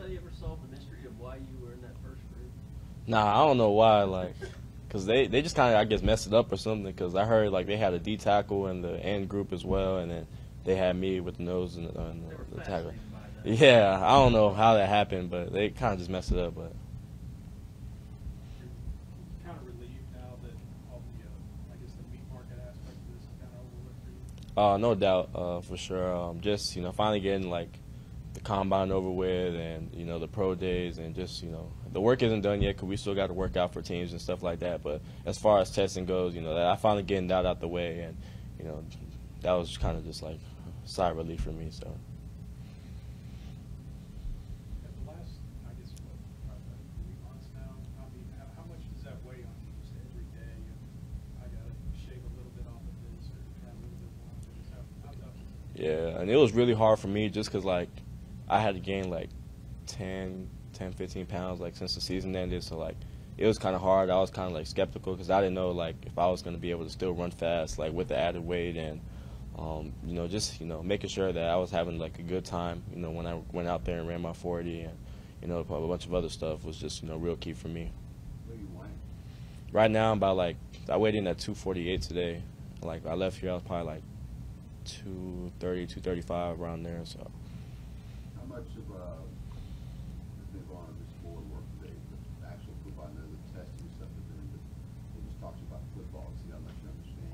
anybody ever solve the mystery of why you were in that first group? Nah, I don't know why. Like, cause they they just kind of I guess messed it up or something. Cause I heard like they had a D tackle in the end group as well, and then they had me with the nose and, uh, and the, the tackle. fascinated by that. Yeah, I don't know how that happened, but they kind of just messed it up. But kind of relieved now that all the, uh, I guess the meat market aspect of this is kind of over with for you? uh, no doubt, uh, for sure. Um, just you know, finally getting like the combine over with, and you know the pro days, and just you know the work isn't done yet because we still got to work out for teams and stuff like that. But as far as testing goes, you know, that I finally getting that out the way, and you know that was kind of just like sigh of relief for me. So. At the last, I guess, what, probably like three months now, I mean, how, how much does that weigh on you just every day? And I gotta shave a little bit off of this or try a little bit more of this. How, how tough is it? Yeah, and it was really hard for me just because, like, I had to gain, like, 10, 10, 15 pounds, like, since the season ended. So, like, it was kind of hard. I was kind of, like, skeptical because I didn't know, like, if I was going to be able to still run fast, like, with the added weight and, um, you know, just, you know, making sure that I was having, like, a good time, you know, when I went out there and ran my 40 and, you know, a bunch of other stuff was just, you know, real key for me. What do you want? Right now, I'm about, like, I weighed in at 248 today. Like, I left here, I was probably, like, 230, 235 around there, so. Much of, uh, going on this board work today, the actual football, the testing stuff they're doing, but just talks about football, see how much you understand.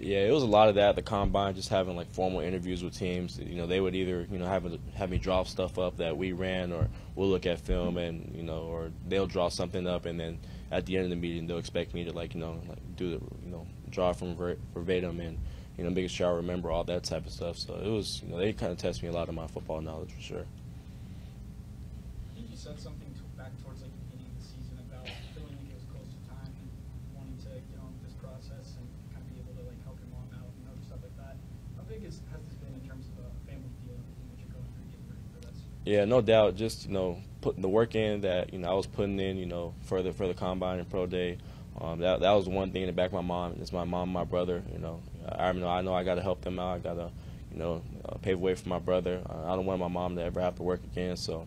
Yeah, it was a lot of that. The combine, just having like formal interviews with teams. You know, they would either you know have a, have me draw stuff up that we ran, or we'll look at film and you know, or they'll draw something up, and then at the end of the meeting, they'll expect me to like you know like do the you know draw from ver- verbatim and you know making sure I remember all that type of stuff. So it was you know they kind of test me a lot of my football knowledge for sure. I think you said something to, back towards like the beginning of the season about feeling like it was close to time and wanting to get on with this process and kind of be able to like help your mom out and other stuff like that. How big is, has this been in terms of a family deal and everything that you're going through getting ready for this? Yeah, no doubt. Just you know, putting the work in that you know I was putting in, you know, for the for the combine and pro day. Um, that that was one thing in the back of my mind. It's my mom, and my brother. You know, I know I know I got to help them out. I got to, you know, uh, pave way for my brother. Uh, I don't want my mom to ever have to work again. So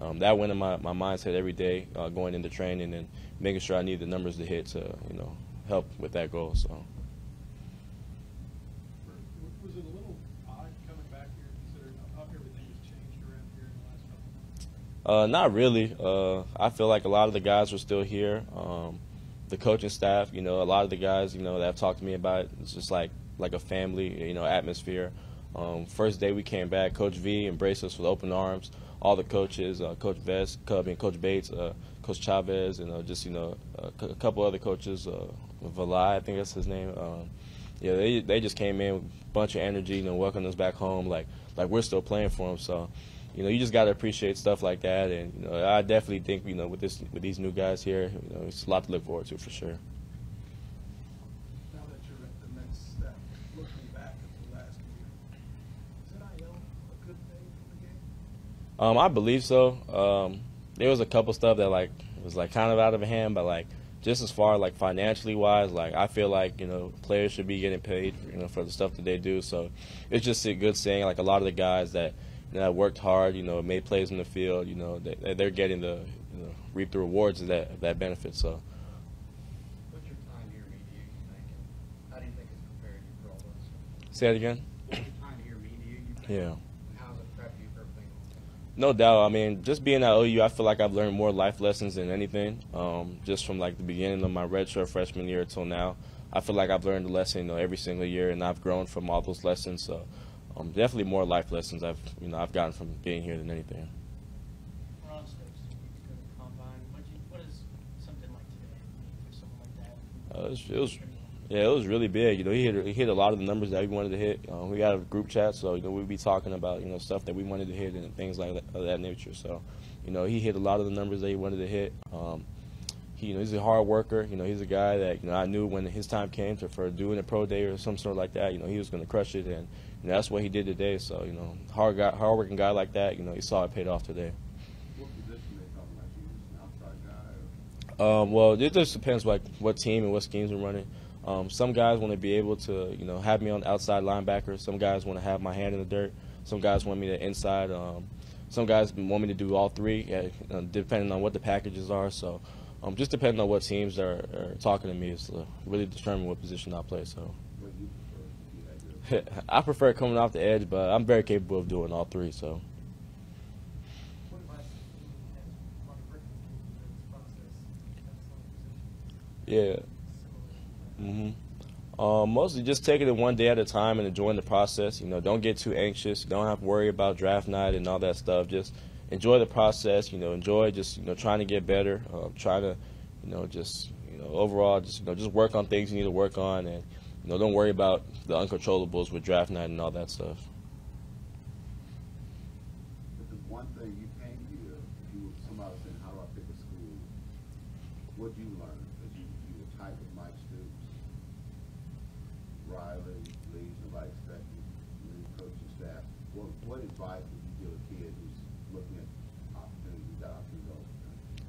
um, that went in my my mindset every day uh, going into training and making sure I need the numbers to hit to you know help with that goal. So. Was it a little odd coming back here considering how everything has changed around here in the last couple of months? Uh, not really. Uh, I feel like a lot of the guys are still here. Um, the coaching staff, you know, a lot of the guys, you know, that have talked to me about it, it's just like like a family, you know, atmosphere. Um, first day we came back, Coach V embraced us with open arms. All the coaches, uh, Coach Vest, Cub, and Coach Bates, uh, Coach Chavez, and uh, just you know a, a couple other coaches, uh, Valai, I think that's his name. Um, yeah, they they just came in with a bunch of energy, you know, welcoming us back home, like like we're still playing for them. So, you know, you just got to appreciate stuff like that, and you know, I definitely think you know with this with these new guys here, you know, it's a lot to look forward to for sure. Now that you're at the next step, looking back at the last year, is NIL a good thing for the game? Um, I believe so. Um, there was a couple stuff that like was like kind of out of hand, but like just as far like financially wise, like I feel like you know players should be getting paid, you know, for the stuff that they do. So it's just a good saying. Like a lot of the guys that know, worked hard, you know, made plays in the field, you know, they, they're getting the you know, reap the rewards of that of that benefit. So. What's your time here media you think, and how do you think it's prepared you for all this? Say that again. What's your time here media? Yeah. And how's it prep you for everything? No doubt. I mean, just being at OU, I feel like I've learned more life lessons than anything. Um, just from like the beginning of my redshirt freshman year till now, I feel like I've learned a lesson, you know, every single year, and I've grown from all those lessons. So, um, definitely more life lessons I've, you know, I've gotten from being here than anything. We're on stage two weeks ago to combine. What you, what is something like today mean for someone like that? Uh, it was, it was, yeah, it was really big. You know, he hit he hit a lot of the numbers that we wanted to hit. Um, we got a group chat, so you know we'd be talking about you know stuff that we wanted to hit and things like that, of that nature. So, you know, he hit a lot of the numbers that he wanted to hit. Um, he, you know, he's a hard worker. You know, he's a guy that you know I knew when his time came to for doing a pro day or some sort like that. You know, he was going to crush it, and you know, that's what he did today. So, you know, hard guy, hard working guy like that. You know, he saw it paid off today. What position they talking about you, just an outside guy? Um, well, it just depends like what team and what schemes we're running. Um, some guys want to be able to, you know, have me on the outside linebacker. Some guys want to have my hand in the dirt. Some guys want me to inside. Um, some guys want me to do all three, yeah, depending on what the packages are. So, um, just depending on what teams are, are talking to me is to really determine what position I play. So, I prefer coming off the edge, but I'm very capable of doing all three. So, yeah. Hmm Um, mostly just taking it one day at a time and enjoying the process. You know, don't get too anxious. Don't have to worry about draft night and all that stuff. Just enjoy the process. You know, enjoy just you know trying to get better. Um, trying to, you know, just you know overall just you know just work on things you need to work on and you know don't worry about the uncontrollables with draft night and all that stuff. One thing you somebody how do I pick a school? What'd you learn? You, were Mike Stoops, Riley, coaching staff. What, what advice would you give a kid who's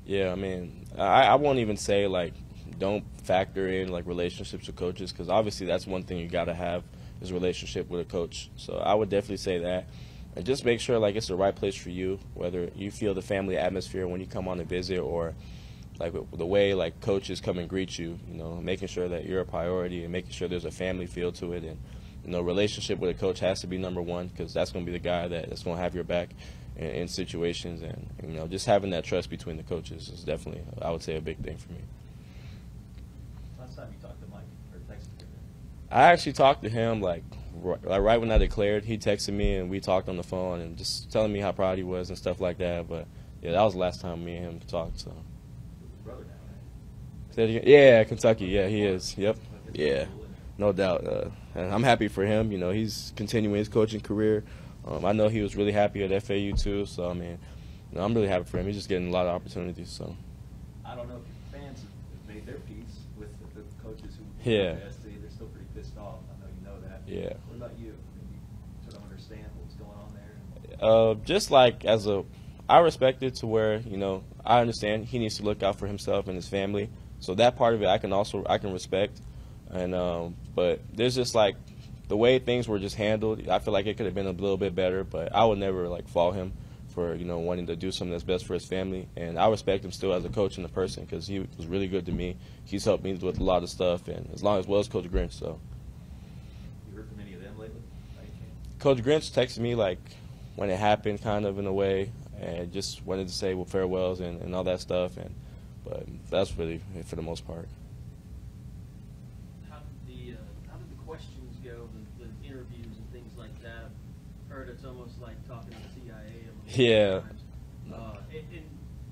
Yeah, I mean, I, I won't even say like don't factor in like relationships with coaches because obviously that's one thing you got to have is relationship with a coach. So I would definitely say that, and just make sure like it's the right place for you, whether you feel the family atmosphere when you come on a visit or like the way like coaches come and greet you. You know, making sure that you're a priority and making sure there's a family feel to it and. You know, relationship with a coach has to be number one because that's going to be the guy that, that's going to have your back in, in situations, and you know, just having that trust between the coaches is definitely, I would say, a big thing for me. Last time you talked to Mike or texted him? I actually talked to him like right, like right when I declared. He texted me and we talked on the phone and just telling me how proud he was and stuff like that. But yeah, that was the last time me and him talked. So. Brother now, right? Say it again? Yeah, Kentucky. Yeah, he is. Yep. Yeah, no doubt. Uh, and I'm happy for him. You know, he's continuing his coaching career. Um, I know he was really happy at FAU too. So I mean, you know, I'm really happy for him. He's just getting a lot of opportunities. So I don't know if your fans have made their peace with the, the coaches who Yeah. SC. They're still pretty pissed off. I know you know that. Yeah. What about you? I mean, you sort of understand what's going on there. Uh, just like as a, I respect it to where you know I understand he needs to look out for himself and his family. So that part of it I can also I can respect, and um, but there's just like the way things were just handled. I feel like it could have been a little bit better, but I would never like fault him for you know wanting to do something that's best for his family, and I respect him still as a coach and a person because he was really good to me. He's helped me with a lot of stuff, and as long as well as Coach Grinch. So You heard from any of them lately? by any chance? Coach Grinch texted me like when it happened, kind of in a way, and just wanted to say well farewells and, and all that stuff. And but that's really it for the most part. How did the, uh, how did the questions go, the, the interviews and things like that? I've Heard it's almost like talking to the CIA a Yeah. Uh, and, and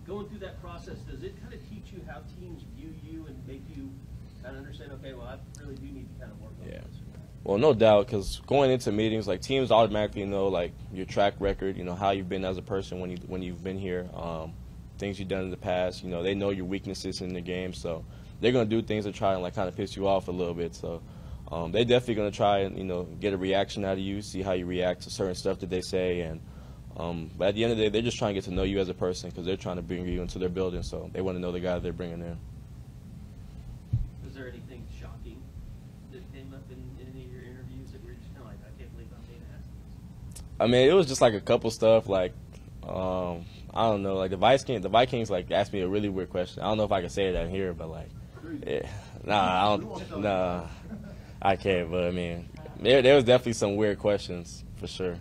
going through that process, does it kind of teach you how teams view you and make you kind of understand, okay, well, I really do need to kind of work on Yeah. this? Well, no doubt, because going into meetings, like teams automatically know like your track record, you know how you've been as a person when you when you've been here, um, things you've done in the past. You know they know your weaknesses in the game, so they're gonna do things to try and like kind of piss you off a little bit. So um, they're definitely gonna try and you know get a reaction out of you, see how you react to certain stuff that they say, and um, but at the end of the day, they're just trying to get to know you as a person because they're trying to bring you into their building, so they want to know the guy they're bringing in. Was there anything shocking that came up in, in any of your interviews that were just kind of like, I can't believe I'm being asked this? I mean, it was just like a couple stuff, like um, I don't know, like the Vikings. The Vikings like asked me a really weird question. I don't know if I can say it out here, but like, yeah, nah, I don't, nah, I can't. But I mean, there there was definitely some weird questions for sure.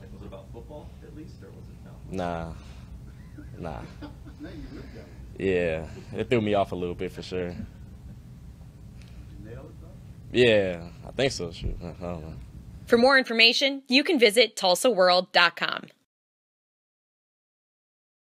Like, was it about football at least, or was it no? Nah, nah, Now you really got it. yeah, it threw me off a little bit for sure. You it, though? Yeah, I think so. Shoot, I don't know. For more information, you can visit tulsaworld.com.